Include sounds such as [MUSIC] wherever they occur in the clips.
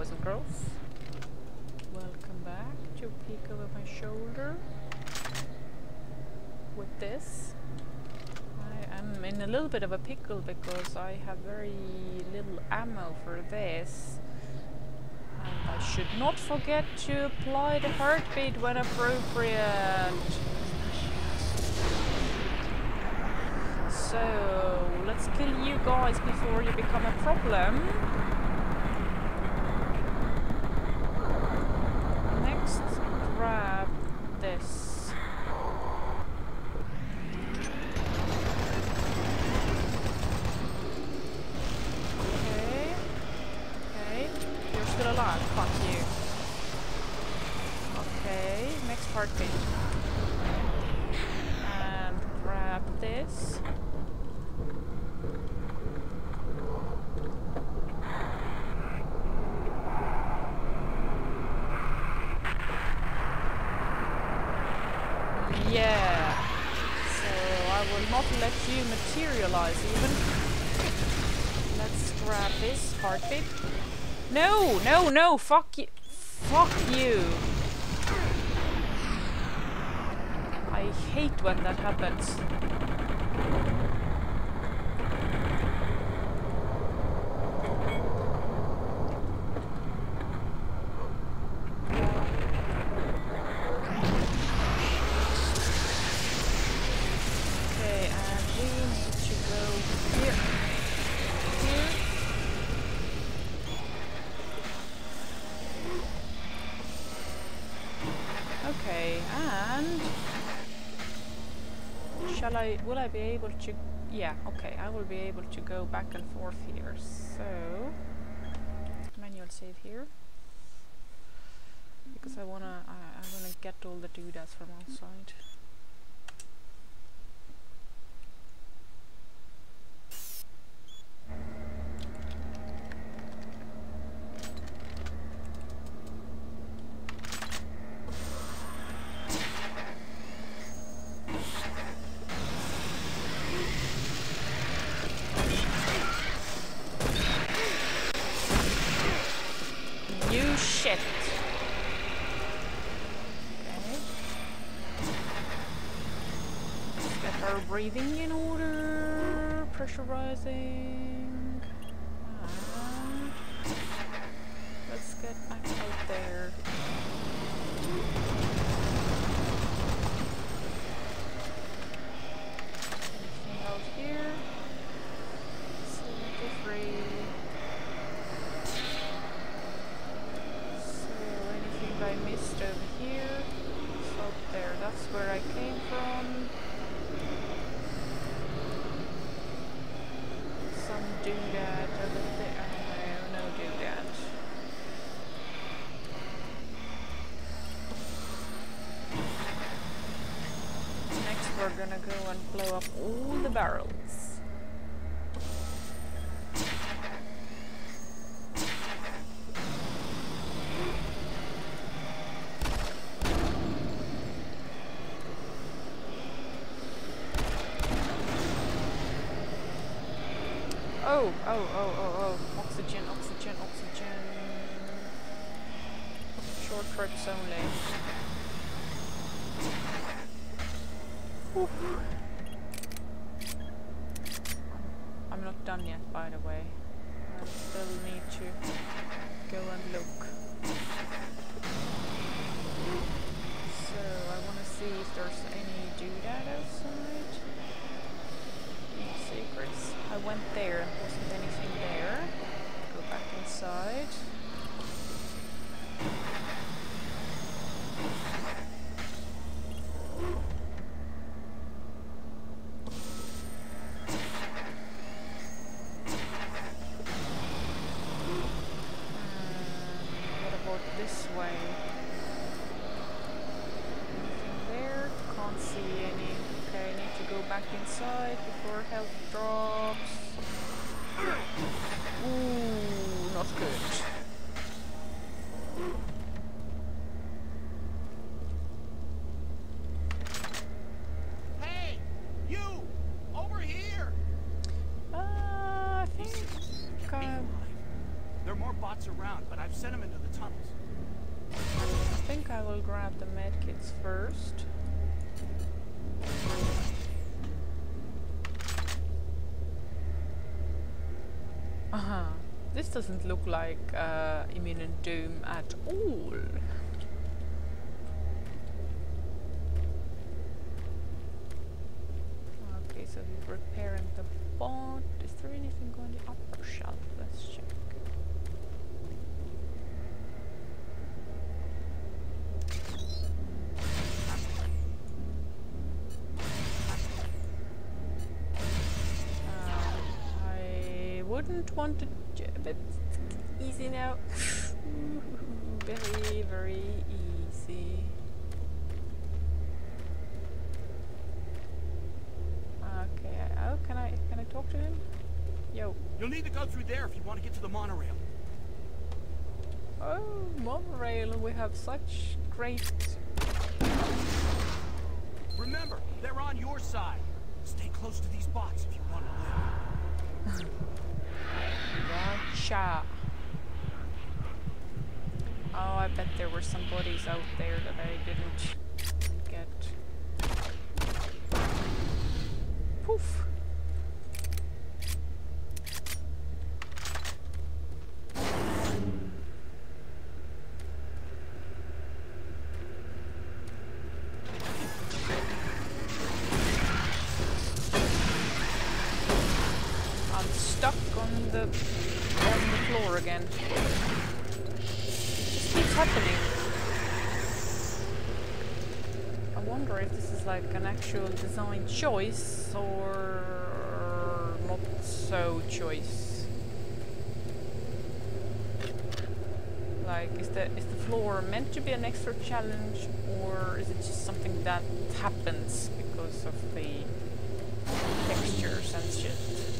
boys and girls. Welcome back to peek over my shoulder with this. I am in a little bit of a pickle because I have very little ammo for this. And I should not forget to apply the heartbeat when appropriate. So, let's kill you guys before you become a problem. Next, grab this. Okay. Okay. You're still alive. Fuck you. Heartbeat. And um, grab this. Yeah. So I will not let you materialize even. Let's grab this heartbeat. No, no, no, fuck you. Fuck you. I hate when that happens. Okay, and we need to go here. Here. Okay, and shall I will I be able to yeah, okay, I will be able to go back and forth here. So manual save here. Because I wanna I, I wanna get all the doodads from outside. You Okay. Get her breathing in order. Pressurizing. And let's get back out there. Anything out here? Seventy free. So anything I missed over here? It's up there. That's where I came from. Some doodad over there. No, no doodad. Next we're gonna go and blow up all the barrels. Oh, oh, oh, oh. Oxygen, oxygen, oxygen. Short trips only. Whew. I'm not done yet, by the way. I still need to go and look. So, I want to see if there's any doodad outside. Any secrets. I went there, and wasn't anything there. Go back inside. Um, what about this way? Anything there? Can't see any. Okay, I need to go back inside before health drops. Ooh, not good. Hey, you! Over here! Uh, I think. Be Uh. There are more bots around. but I've sent them into the tunnels. I think I will grab the medkits first. Uh-huh. This doesn't look like uh, imminent doom at all. Okay, so we're repairing the bot. Is there anything on the upper shelf? Let's check. Uh, I wouldn't want to, but easy now. [LAUGHS] very, very easy. Okay. Oh, can I can I talk to him? Yo. You'll need to go through there if you want to get to the monorail. Oh, monorail. We have such great. Remember, they're on your side. Stay close to these bots if you want to live. [LAUGHS] Gotcha. Oh, I bet there were some bodies out there that I didn't get. Poof. I'm stuck on the on the floor again. It just keeps happening. I wonder if this is like an actual design choice or not so choice. Like, is the is the floor meant to be an extra challenge, or is it just something that happens because of the textures and shit?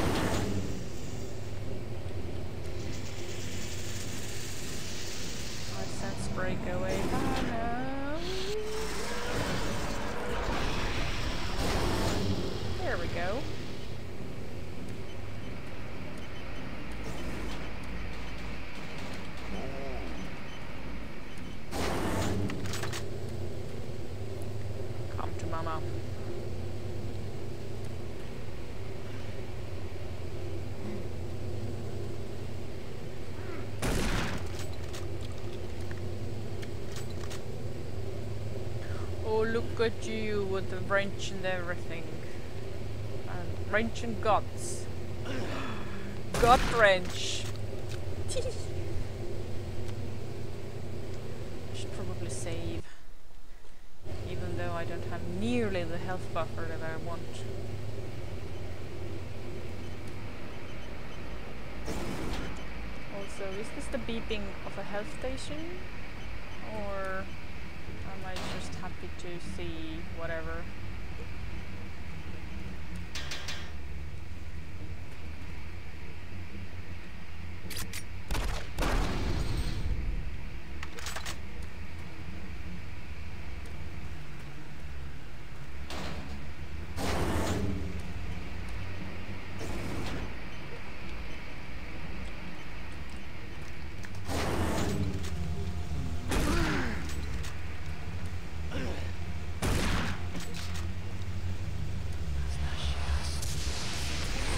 look at you with the wrench and everything. And wrench and guts. [SIGHS] Gut wrench. [LAUGHS] Should probably save. Even though I don't have nearly the health buffer that I want. Also, is this the beeping of a health station? Or am I just happy to see whatever?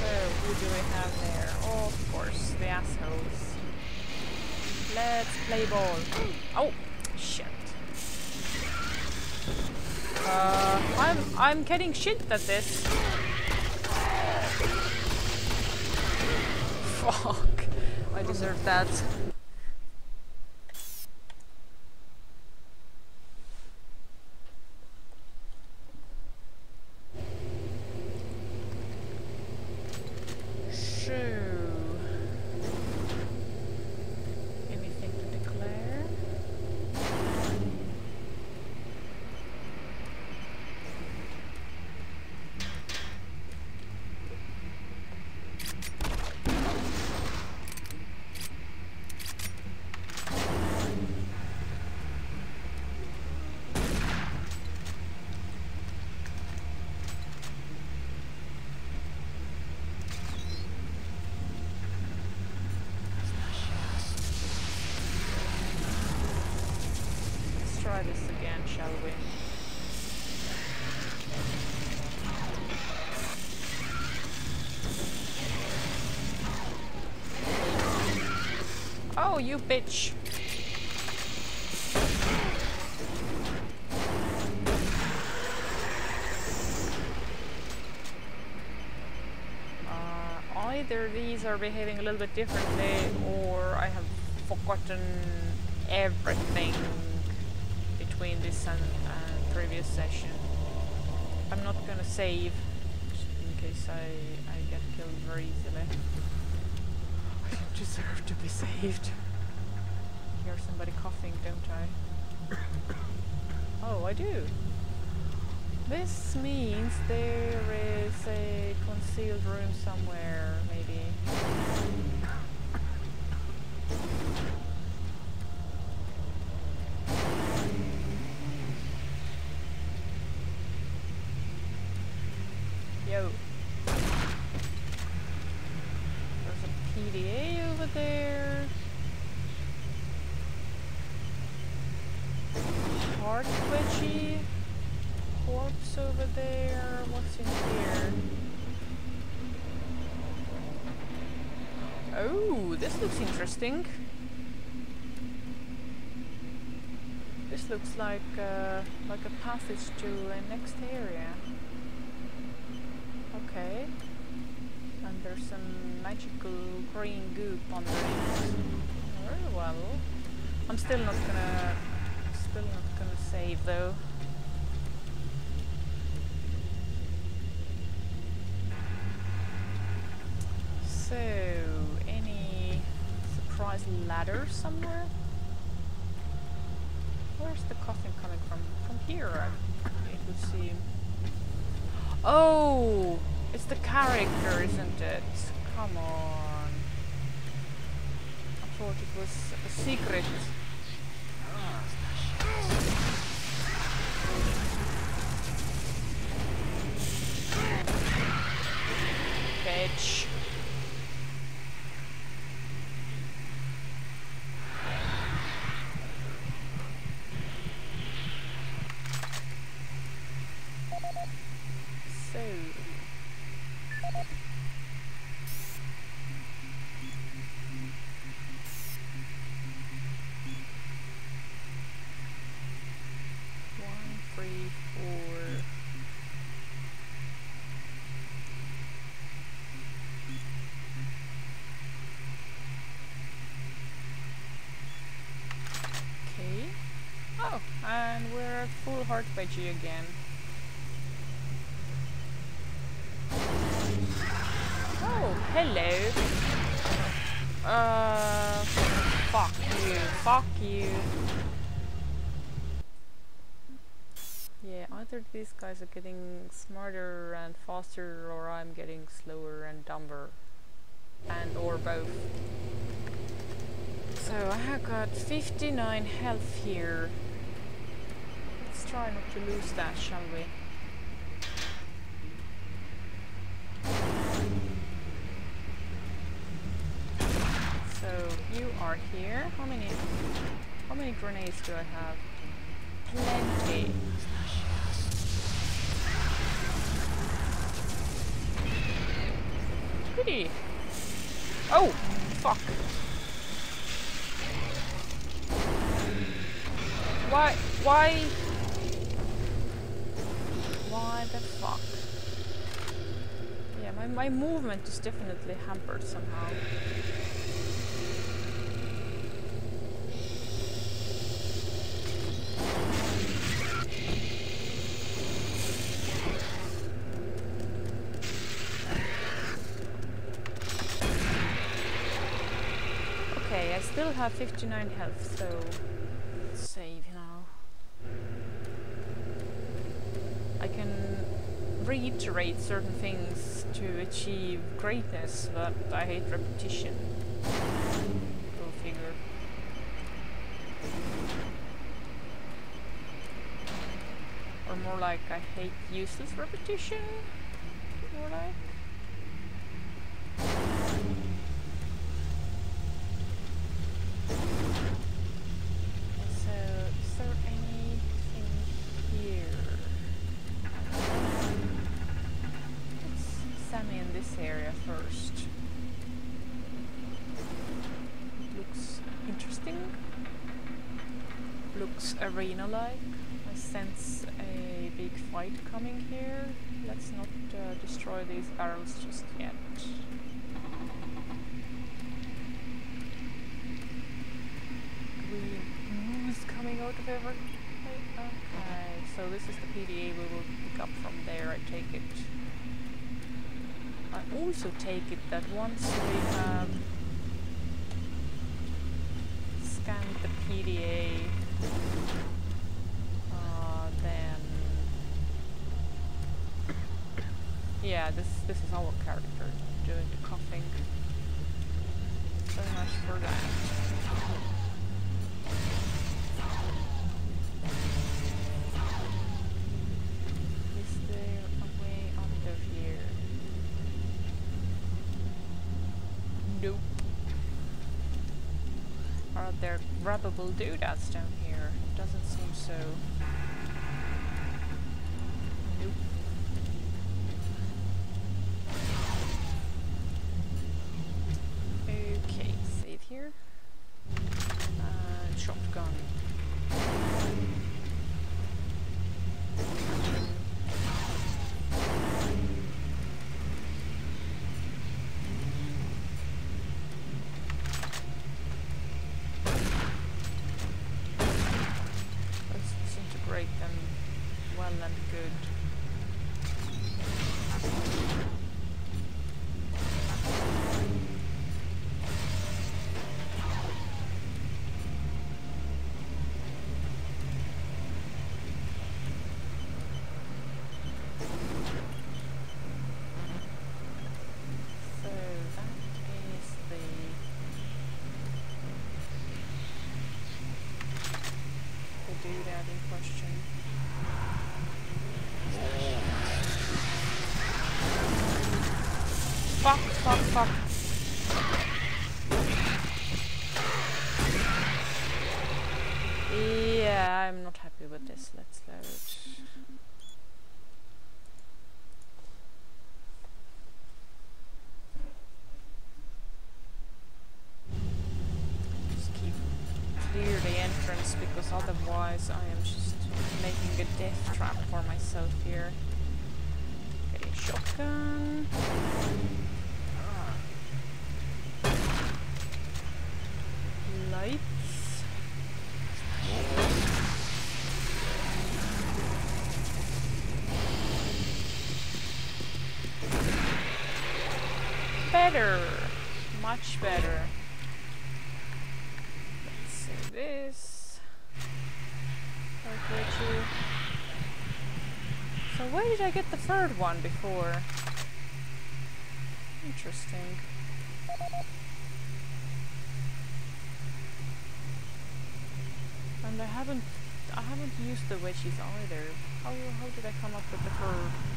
So, who do we have there? Oh, of course, the assholes. Let's play ball. Oh, shit. Uh, I'm I'm getting shit at this. Fuck, I deserve that. So, anything to declare? try this again, shall we? Oh, you bitch! Uh, either these are behaving a little bit differently or I have forgotten everything between this and uh, previous session. I'm not gonna save in case I, I get killed very easily. Deserve to be saved. I hear somebody coughing, don't I? oh, I do. This means there is a concealed room somewhere, maybe. Yo. There's a PDA over there. Heart wedgie. Corpse over there. What's in here? Oh, this looks interesting. This looks like uh, like a passage to a next area. Okay. And there's some magical green goop underneath. Very well. I'm still not gonna still not gonna save though. So, surprise ladder somewhere? Where's the coffin coming from? From here, it would seem. Oh, it's the character, isn't it? Come on. I thought it was a secret. Ah, Bitch. So. One, three, four. Okay. Oh, Oh, and we're at full heart veggie again. Oh, hello. Uh, fuck you, fuck you. Yeah, either these guys are getting smarter and faster, or I'm getting slower and dumber. And or both. So I have got 59 health here. Let's try not to lose that, shall we? So you are here. How many? How many grenades do I have? Plenty. Goody. Oh, fuck. Why? Why? Why the fuck? Yeah, my, my movement is definitely hampered somehow. Okay, I still have 59 health, so save now. I can reiterate certain things to achieve greatness, but I hate repetition. Go figure. Or more like I hate useless repetition. Arena-like. I sense a big fight coming here. Let's not uh, destroy these barrels just yet. Green ooze coming out of everything. Okay, so this is the PDA we will pick up from there, I take it. I also take it that once we have scanned the PDA, uh, then yeah, this is our character doing the coughing. So much for that. Are there grabbable doodads down here? Doesn't seem so. Entrance because otherwise I am just making a death trap for myself here. Okay, shotgun. Ah. Lights. Better. Much better. Let's see this. Okay, two. So where did I get the third one before? Interesting. And I haven't I haven't used the wedgies either. How how did I come up with the third?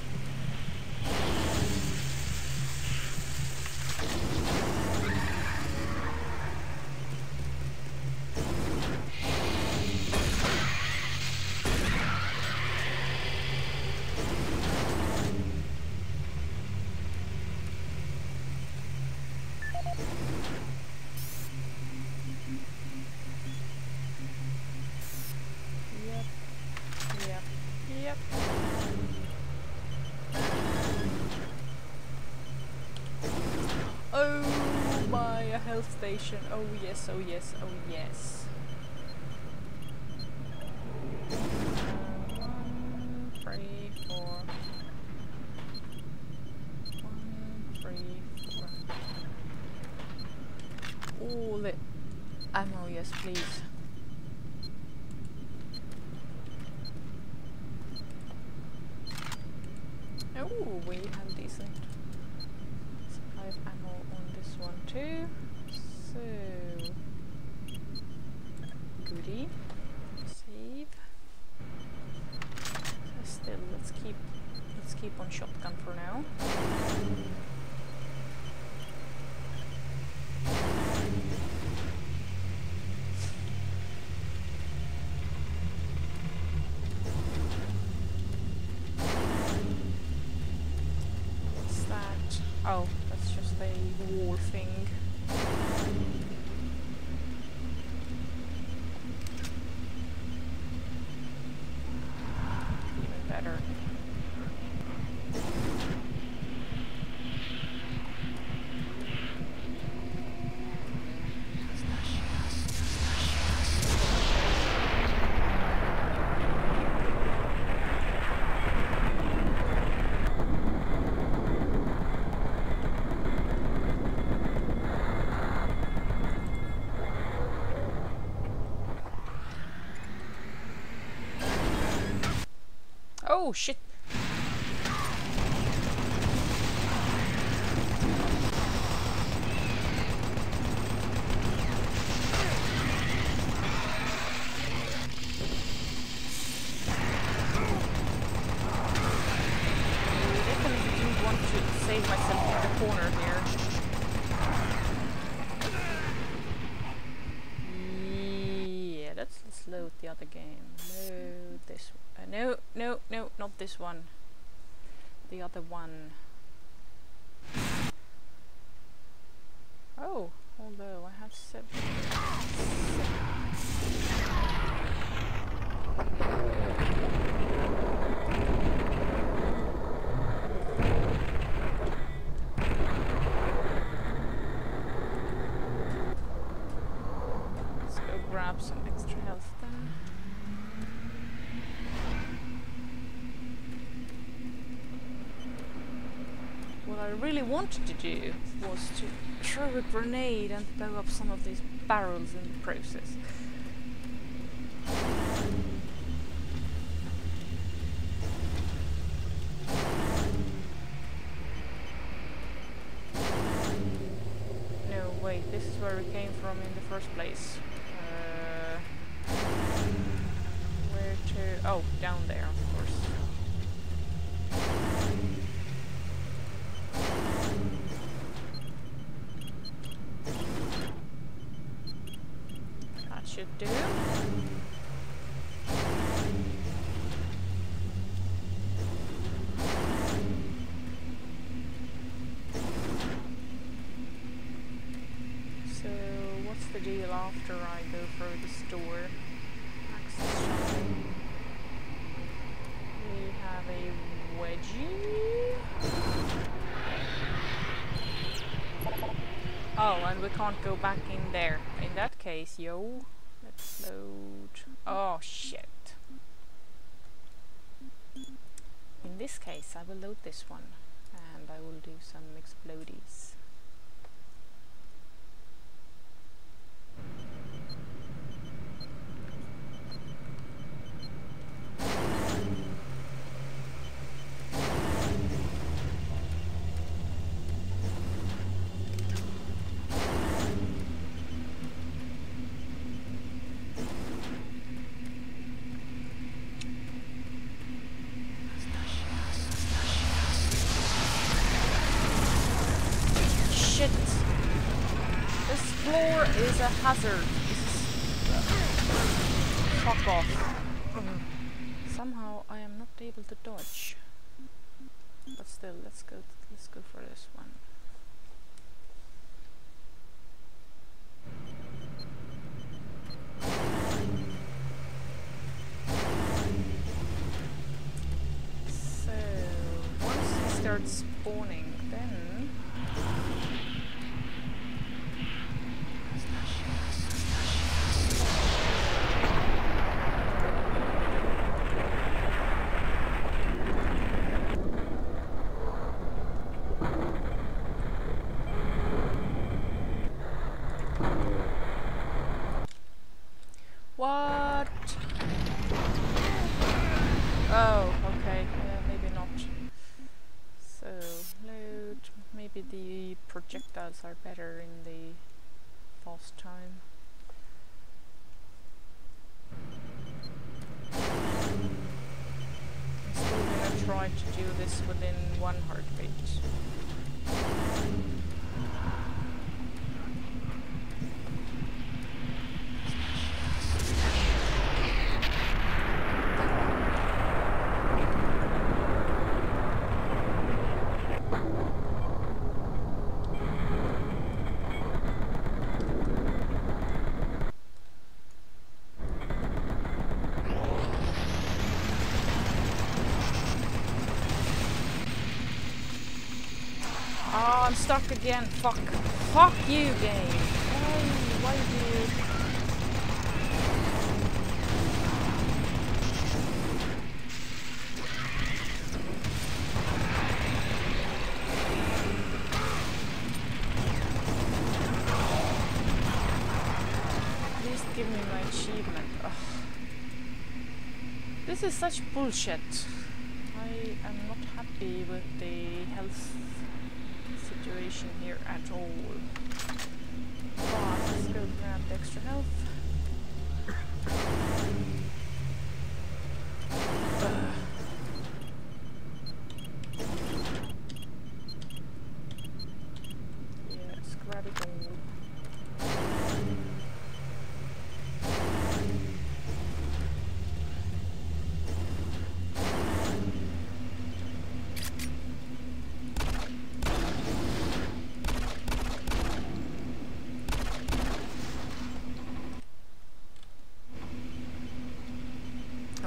Health station. Oh yes, oh yes, oh yes. One, three, four. One, three, four. Oh, the ammo, yes, please. Oh, we have decent supply of ammo on this one too. So, goody. Save. So still, let's keep let's keep on shotgun for now. better. Myself shit. the. Yeah, let's, load the other game. Load this. Uh, no, no, no, this one. The other one. Oh, although I have seven. Let's go grab some extra health then. What I really wanted to do was to throw a grenade and blow up some of these barrels in the process. No, wait, this is where we came from in the first place. Uh, where to? Oh, down there, of course. That should do. So, what's the deal after I go through the store? We have a wedgie. Oh, and we can't go back in there. In that case, yo, let's load. Oh, shit. In this case, I will load this one and I will do some explodies. Shit! This floor is a hazard. Fuck off. Somehow I am not able to dodge. But still, let's go. let's go for this one. So once he starts spawning, then What? Oh, okay. Yeah, maybe not. So, load. Maybe the projectiles are better in the fast time. I'm still gonna try to do this within one heartbeat. Again. Fuck. Fuck you, game. Why, why do you... Please give me my achievement. This is such bullshit. I am not happy with the health situation here at all. But let's go grab extra health. Ugh. Yes, grab it all.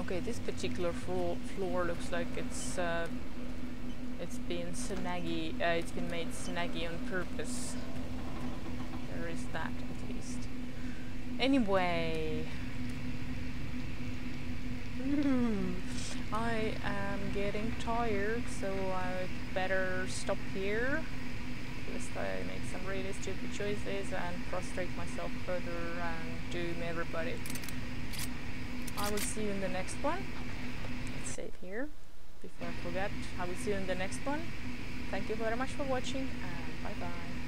Okay, this particular floor, looks like it's uh, it's been snaggy. Uh, it's been made snaggy on purpose. There is that at least. Anyway, I am getting tired, so I better stop here. Lest I make some really stupid choices and frustrate myself further and doom everybody. I will see you in the next one. Let's save here before I forget. I will see you in the next one. Thank you very much for watching and bye bye.